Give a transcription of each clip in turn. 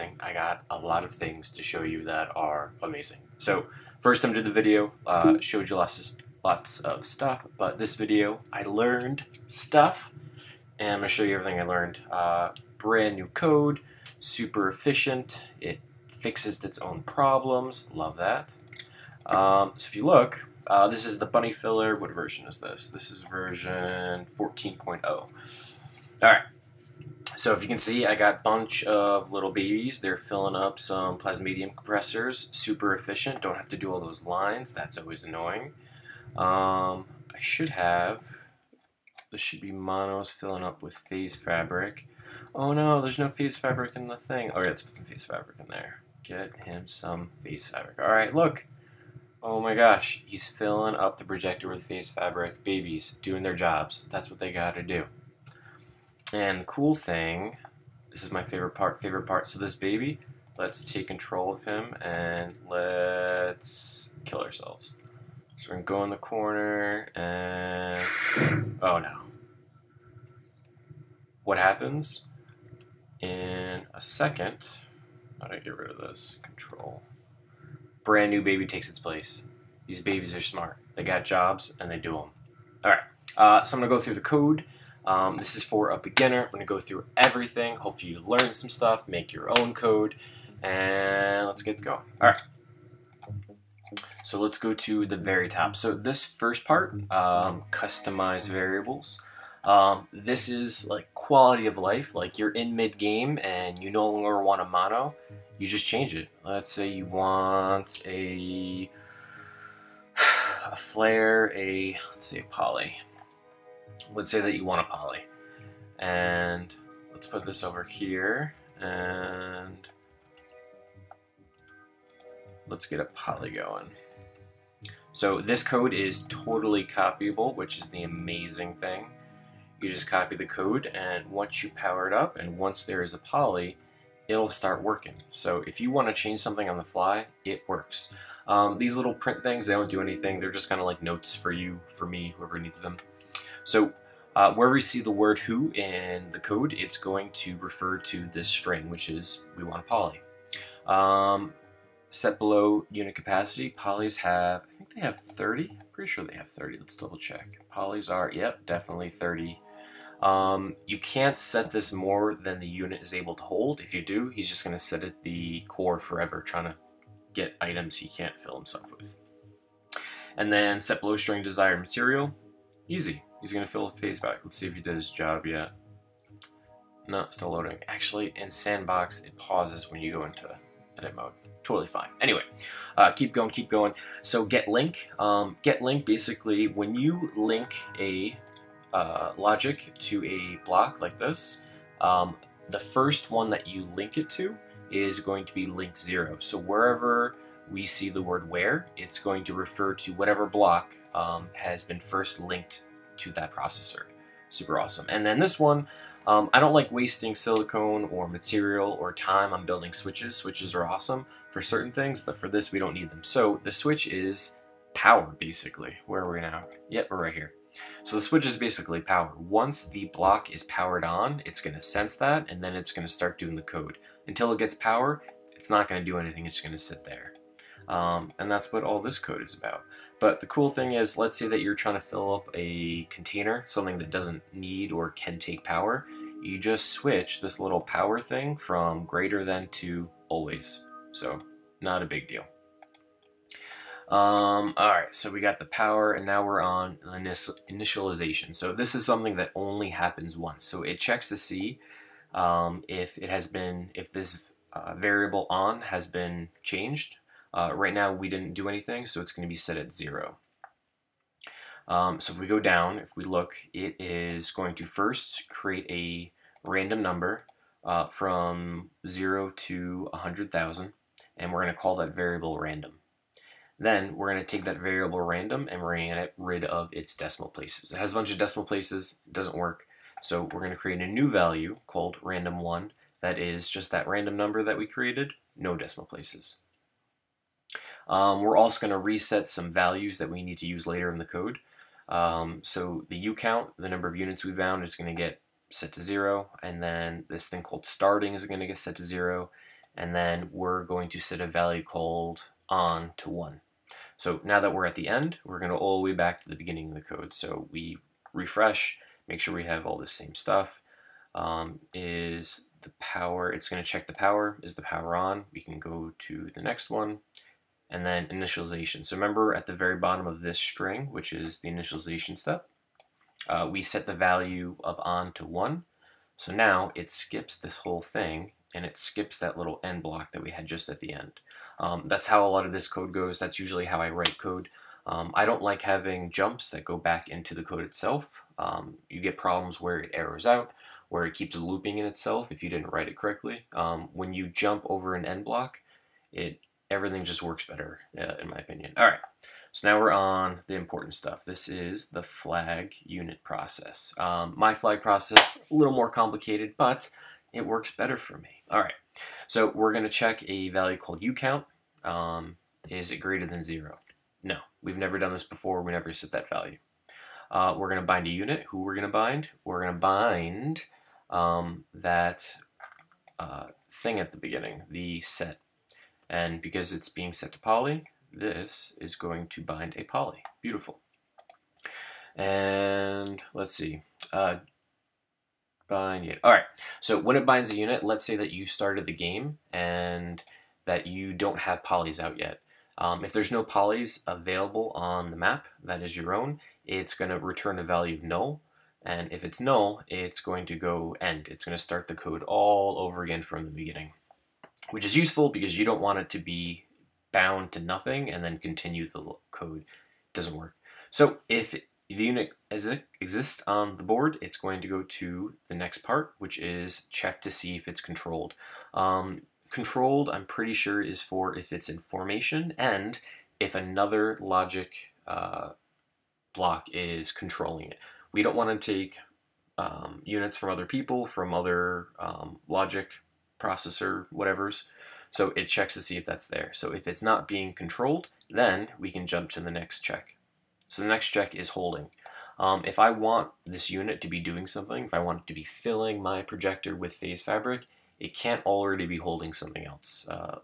amazing. I got a lot of things to show you that are amazing. So first time to the video, uh, showed you lots of, lots of stuff, but this video I learned stuff, and I'm going to show you everything I learned. Uh, brand new code, super efficient, it fixes its own problems, love that. Um, so if you look, uh, this is the bunny filler. What version is this? This is version 14.0. Alright, so if you can see, I got a bunch of little babies. They're filling up some plastanium compressors. Super efficient. Don't have to do all those lines. That's always annoying. Um, I should have... This should be monos filling up with phase fabric. Oh no, there's no phase fabric in the thing. Oh yeah, let's put some phase fabric in there. Get him some phase fabric. Alright, look. Oh my gosh, he's filling up the projector with phase fabric. Babies doing their jobs. That's what they gotta do. And the cool thing, this is my favorite part, favorite part. So this baby, let's take control of him and let's kill ourselves. So we're gonna go in the corner and, oh no. What happens in a second, how do I get rid of this? Control. Brand new baby takes its place. These babies are smart. They got jobs and they do them. All right, uh, so I'm gonna go through the code um, this is for a beginner. I'm going to go through everything. Hopefully you learn some stuff, make your own code, and let's get going. All right. So let's go to the very top. So this first part, um, customize variables. Um, this is like quality of life. Like you're in mid-game and you no longer want a mono. You just change it. Let's say you want a, a flare, a, let's say a poly let's say that you want a poly. And let's put this over here and let's get a poly going. So this code is totally copyable, which is the amazing thing. You just copy the code and once you power it up and once there is a poly, it'll start working. So if you want to change something on the fly, it works. Um, these little print things, they don't do anything. They're just kind of like notes for you, for me, whoever needs them. So uh, wherever you see the word who in the code, it's going to refer to this string, which is we want a poly. Um, set below unit capacity, polys have, I think they have 30. Pretty sure they have 30. Let's double check. Polys are, yep, definitely 30. Um, you can't set this more than the unit is able to hold. If you do, he's just going to set it the core forever, trying to get items he can't fill himself with. And then set below string desired material, easy. He's going to fill the phase back. Let's see if he did his job yet. No, still loading. Actually, in Sandbox, it pauses when you go into edit mode. Totally fine. Anyway, uh, keep going, keep going. So get link. Um, get link, basically, when you link a uh, logic to a block like this, um, the first one that you link it to is going to be link 0. So wherever we see the word where, it's going to refer to whatever block um, has been first linked to that processor. Super awesome. And then this one, um, I don't like wasting silicone or material or time on building switches. Switches are awesome for certain things, but for this we don't need them. So the switch is power, basically. Where are we now? Yep, we're right here. So the switch is basically power. Once the block is powered on, it's going to sense that, and then it's going to start doing the code. Until it gets power, it's not going to do anything, it's going to sit there. Um, and that's what all this code is about. But the cool thing is, let's say that you're trying to fill up a container, something that doesn't need or can take power, you just switch this little power thing from greater than to always. So, not a big deal. Um, Alright, so we got the power, and now we're on initialization. So this is something that only happens once. So it checks to see um, if it has been, if this uh, variable on has been changed uh, right now we didn't do anything, so it's going to be set at 0. Um, so if we go down, if we look, it is going to first create a random number uh, from 0 to 100,000, and we're going to call that variable random. Then we're going to take that variable random and we're going to get rid of its decimal places. It has a bunch of decimal places, it doesn't work, so we're going to create a new value called random1 that is just that random number that we created, no decimal places. Um, we're also going to reset some values that we need to use later in the code. Um, so the U count, the number of units we bound, is going to get set to zero, and then this thing called starting is going to get set to zero, and then we're going to set a value called on to 1. So now that we're at the end, we're going to all the way back to the beginning of the code. So we refresh, make sure we have all the same stuff. Um, is the power, it's going to check the power. Is the power on? We can go to the next one. And then initialization. So remember at the very bottom of this string, which is the initialization step, uh, we set the value of on to 1. So now it skips this whole thing and it skips that little end block that we had just at the end. Um, that's how a lot of this code goes. That's usually how I write code. Um, I don't like having jumps that go back into the code itself. Um, you get problems where it errors out, where it keeps looping in itself if you didn't write it correctly. Um, when you jump over an end block, it everything just works better, uh, in my opinion. All right, so now we're on the important stuff. This is the flag unit process. Um, my flag process, a little more complicated, but it works better for me. All right, so we're going to check a value called uCount. Um, is it greater than zero? No, we've never done this before. We never set that value. Uh, we're going to bind a unit. Who we're going to bind? We're going to bind um, that uh, thing at the beginning, the set. And because it's being set to poly, this is going to bind a poly. Beautiful. And let's see. Uh, bind unit. All right. So when it binds a unit, let's say that you started the game and that you don't have polys out yet. Um, if there's no polys available on the map that is your own, it's going to return a value of null. And if it's null, it's going to go end. It's going to start the code all over again from the beginning, which is useful because you don't want it to be bound to nothing and then continue the code. Doesn't work. So if the unit exists on the board, it's going to go to the next part, which is check to see if it's controlled. Um, controlled, I'm pretty sure, is for if it's in formation and if another logic uh, block is controlling it. We don't want to take um, units from other people, from other um, logic processor whatevers. So it checks to see if that's there. So if it's not being controlled, then we can jump to the next check. So the next check is holding. Um, if I want this unit to be doing something, if I want it to be filling my projector with phase fabric, it can't already be holding something else. Uh,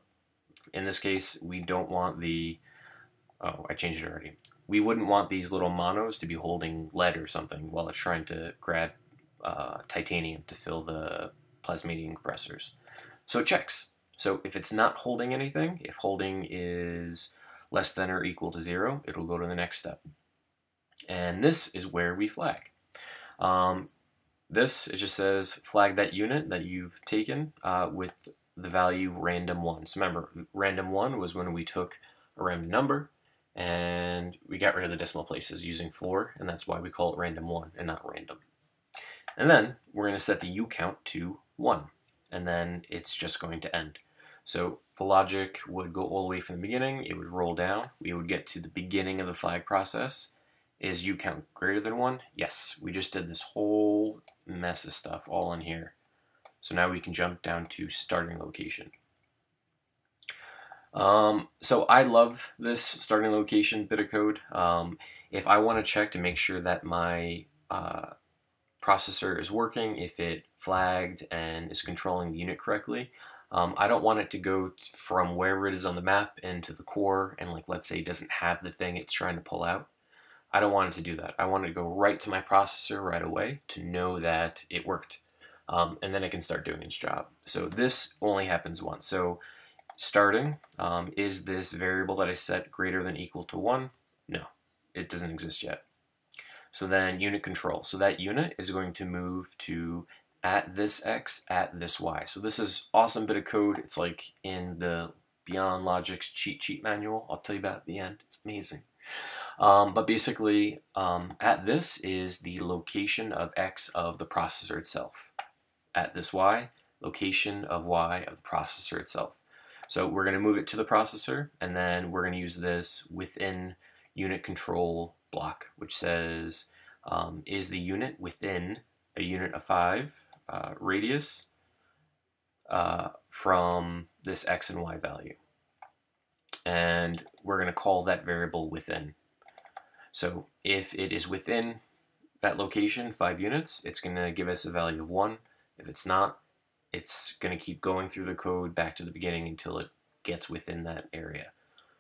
in this case, we don't want the, oh, I changed it already. We wouldn't want these little monos to be holding lead or something while it's trying to grab uh, titanium to fill the plastanium compressors. So it checks. So if it's not holding anything, if holding is less than or equal to zero, it'll go to the next step. And this is where we flag. Um, this, it just says flag that unit that you've taken uh, with the value random 1. So remember, random 1 was when we took a random number and we got rid of the decimal places using floor, and that's why we call it random 1 and not random. And then we're going to set the u count to 1, and then it's just going to end. So the logic would go all the way from the beginning, it would roll down, we would get to the beginning of the flag process, is u count greater than 1? Yes, we just did this whole mess of stuff all in here. So now we can jump down to starting location. Um, so I love this starting location bit of code. Um, if I want to check to make sure that my uh, processor is working, if it flagged and is controlling the unit correctly, um, I don't want it to go from wherever it is on the map into the core and like let's say it doesn't have the thing it's trying to pull out. I don't want it to do that. I want it to go right to my processor right away to know that it worked. Um, and then it can start doing its job. So this only happens once. So starting, um, is this variable that I set greater than equal to 1? No, it doesn't exist yet. So then unit control. So that unit is going to move to at this x at this y. So this is awesome bit of code. It's like in the Beyond Logic's cheat sheet manual. I'll tell you about at the end. It's amazing. Um, but basically, um, at this is the location of x of the processor itself. At this y, location of y of the processor itself. So we're going to move it to the processor, and then we're going to use this within unit control block, which says um, is the unit within a unit of 5 uh, radius uh, from this x and y value. And we're going to call that variable within. So if it is within that location, 5 units, it's going to give us a value of 1. If it's not, it's going to keep going through the code back to the beginning until it gets within that area.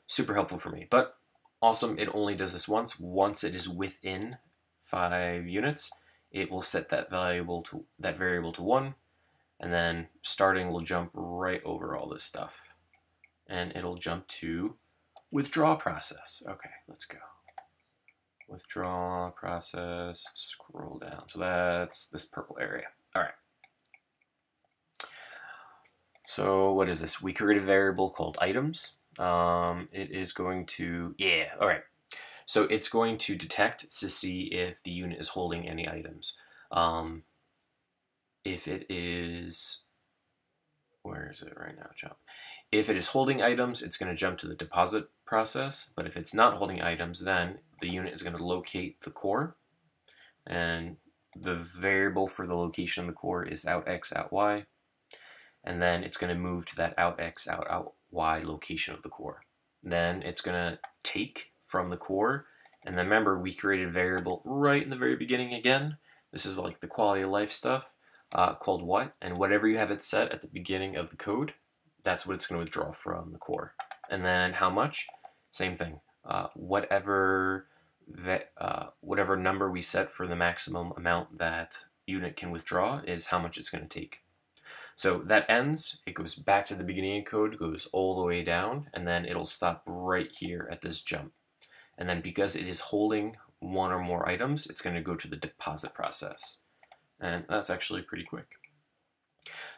Super helpful for me. But awesome, it only does this once. Once it is within five units, it will set that variable to that variable to one, and then starting will jump right over all this stuff. And it'll jump to withdraw process. Okay, let's go. Withdraw process, scroll down. So that's this purple area. All right. So what is this? We create a variable called items. Um, it is going to, yeah, all right. So it's going to detect to see if the unit is holding any items. Um, if it is, where is it right now, jump? If it is holding items, it's going to jump to the deposit process, but if it's not holding items, then the unit is going to locate the core, and the variable for the location of the core is out x, out y, and then it's going to move to that out x, out, out y location of the core. Then it's going to take from the core, and then remember, we created a variable right in the very beginning again. This is like the quality of life stuff uh, called what, and whatever you have it set at the beginning of the code, that's what it's going to withdraw from the core. And then how much? Same thing. Uh, whatever that, uh, whatever number we set for the maximum amount that unit can withdraw is how much it's going to take. So that ends, it goes back to the beginning of code, goes all the way down, and then it'll stop right here at this jump. And then because it is holding one or more items, it's going to go to the deposit process. And that's actually pretty quick.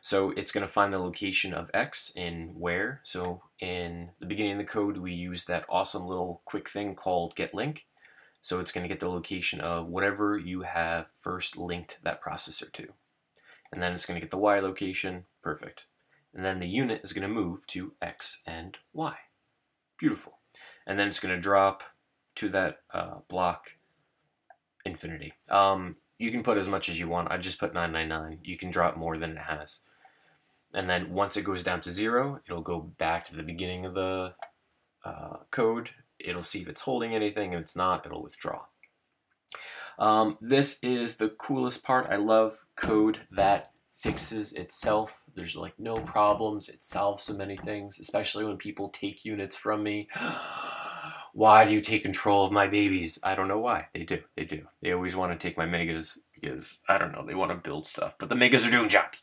So it's going to find the location of x in where. So in the beginning of the code, we use that awesome little quick thing called getLink. So it's going to get the location of whatever you have first linked that processor to. And then it's going to get the y location. Perfect. And then the unit is going to move to x and y. Beautiful. And then it's going to drop to that uh, block infinity. Um, you can put as much as you want. I just put 999. You can drop more than it has. And then once it goes down to zero, it'll go back to the beginning of the uh, code. It'll see if it's holding anything. If it's not, it'll withdraw. Um, this is the coolest part. I love code that fixes itself. There's like no problems. It solves so many things, especially when people take units from me. why do you take control of my babies? I don't know why. They do. They do. They always want to take my megas because, I don't know, they want to build stuff. But the megas are doing jobs.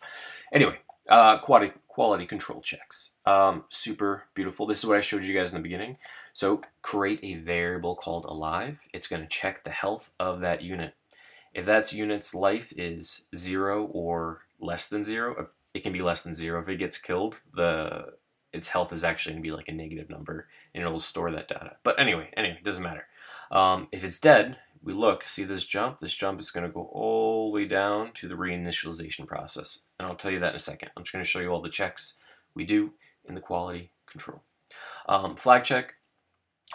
Anyway, uh, quality, quality control checks. Um, super beautiful. This is what I showed you guys in the beginning. So create a variable called alive. It's going to check the health of that unit. If that unit's life is zero or less than zero, uh, it can be less than zero. If it gets killed, the its health is actually going to be like a negative number, and it'll store that data. But anyway, anyway, it doesn't matter. Um, if it's dead, we look, see this jump? This jump is going to go all the way down to the reinitialization process. And I'll tell you that in a second. I'm just going to show you all the checks we do in the quality control. Um, flag check,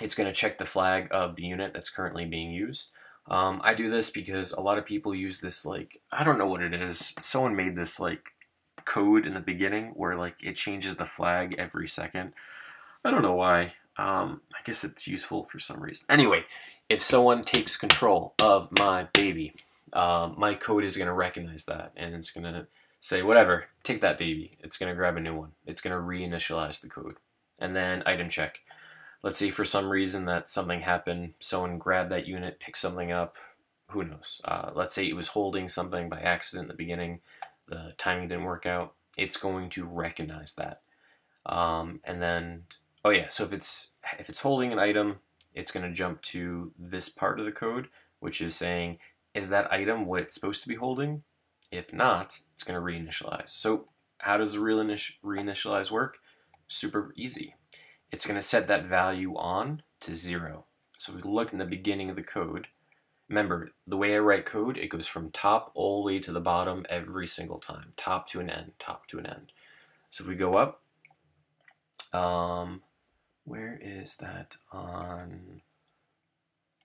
it's going to check the flag of the unit that's currently being used. Um, I do this because a lot of people use this like, I don't know what it is. Someone made this like code in the beginning where like it changes the flag every second. I don't know why. Um, I guess it's useful for some reason. Anyway, if someone takes control of my baby, um, my code is going to recognize that and it's going to say, whatever, take that baby. It's going to grab a new one. It's going to reinitialize the code. And then item check. Let's say for some reason that something happened, someone grabbed that unit, picked something up, who knows. Uh, let's say it was holding something by accident in the beginning, the timing didn't work out. It's going to recognize that. Um, and then Oh yeah, so if it's if it's holding an item, it's going to jump to this part of the code, which is saying, is that item what it's supposed to be holding? If not, it's going to reinitialize. So how does the reinitialize work? Super easy. It's going to set that value on to zero. So if we look in the beginning of the code. Remember, the way I write code, it goes from top all the way to the bottom every single time. Top to an end, top to an end. So if we go up, um, where is that on?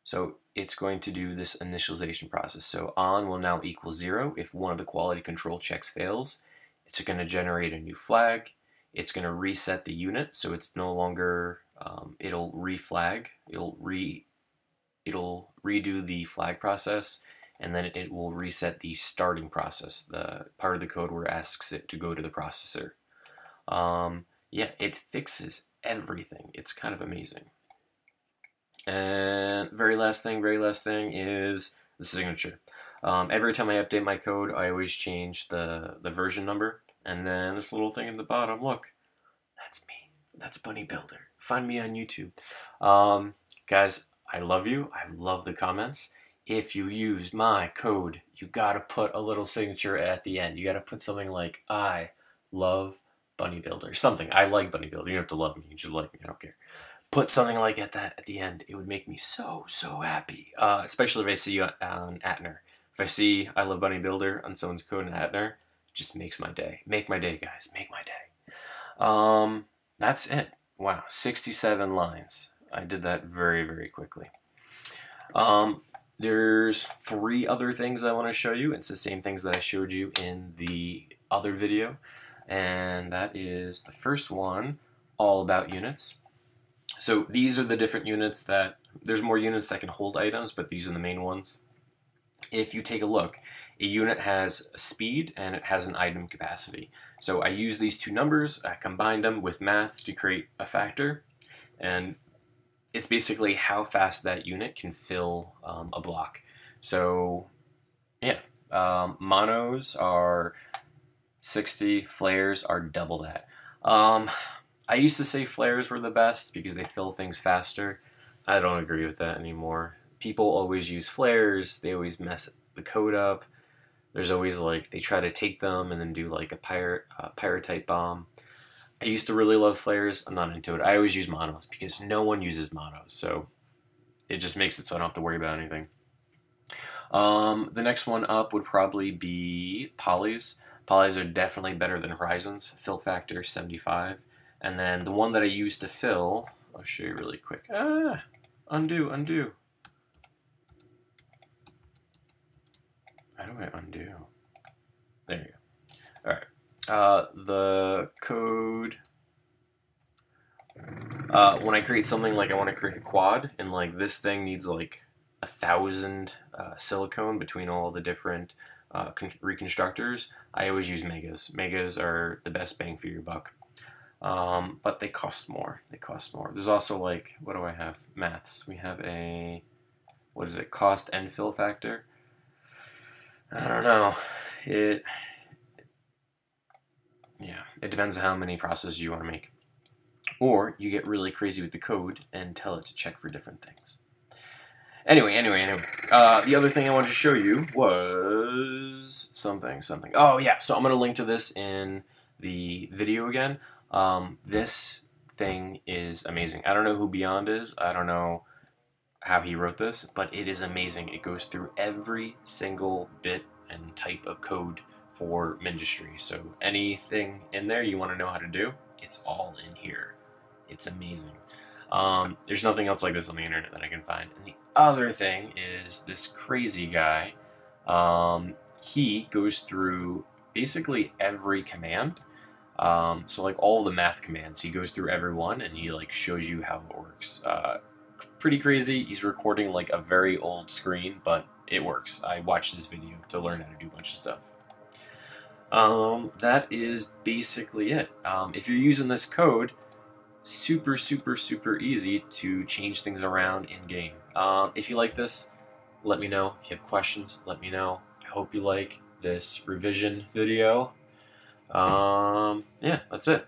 So it's going to do this initialization process. So on will now equal zero if one of the quality control checks fails. It's going to generate a new flag. It's going to reset the unit, so it's no longer, um, it'll reflag, it'll re, it'll redo the flag process. and then it will reset the starting process, the part of the code where it asks it to go to the processor. Um, yeah, it fixes everything. It's kind of amazing. And very last thing, very last thing is the signature. Um, every time I update my code, I always change the, the version number. And then this little thing in the bottom, look, that's me. That's Bunny Builder. Find me on YouTube. Um, guys, I love you. I love the comments. If you use my code, you gotta put a little signature at the end. You gotta put something like, I love Bunny Builder. Something. I like Bunny Builder. You don't have to love me. You should like me. I don't care put something like at that at the end, it would make me so so happy. Uh, especially if I see you on Attner. If I see I love Bunny Builder on someone's code in Attner, just makes my day. Make my day, guys. Make my day. Um, that's it. Wow, 67 lines. I did that very very quickly. Um, there's three other things I want to show you. It's the same things that I showed you in the other video. And that is the first one, all about units. So these are the different units that, there's more units that can hold items, but these are the main ones. If you take a look, a unit has a speed and it has an item capacity. So I use these two numbers, I combine them with math to create a factor, and it's basically how fast that unit can fill um, a block. So yeah, um, monos are 60, flares are double that. Um, I used to say flares were the best because they fill things faster. I don't agree with that anymore. People always use flares, they always mess the code up. There's always like, they try to take them and then do like a pirate, uh, bomb. I used to really love flares, I'm not into it. I always use monos because no one uses monos, so it just makes it so I don't have to worry about anything. Um, the next one up would probably be polys. Polys are definitely better than horizons. Fill factor 75. And then the one that I used to fill, I'll show you really quick. Ah, undo, undo. How do I undo? There you go. All right. Uh, the code. Uh, when I create something like I want to create a quad, and like this thing needs like a thousand uh, silicone between all the different uh, reconstructors, I always use megas. Megas are the best bang for your buck. Um, but they cost more. They cost more. There's also like, what do I have? Maths. We have a, what is it? Cost and fill factor. I don't know. It, yeah, it depends on how many processes you want to make. Or you get really crazy with the code and tell it to check for different things. Anyway, anyway, anyway. Uh, the other thing I wanted to show you was something, something. Oh, yeah, so I'm going to link to this in the video again. Um, this thing is amazing. I don't know who Beyond is. I don't know how he wrote this, but it is amazing. It goes through every single bit and type of code for Mindustry. So anything in there you want to know how to do, it's all in here. It's amazing. Um, there's nothing else like this on the internet that I can find. And the other thing is this crazy guy. Um, he goes through basically every command um, so like all the math commands, he goes through every one and he like shows you how it works. Uh, pretty crazy. He's recording like a very old screen, but it works. I watched this video to learn how to do a bunch of stuff. Um, that is basically it. Um, if you're using this code, super, super, super easy to change things around in-game. Um, if you like this, let me know. If you have questions, let me know. I hope you like this revision video. Um, yeah, that's it.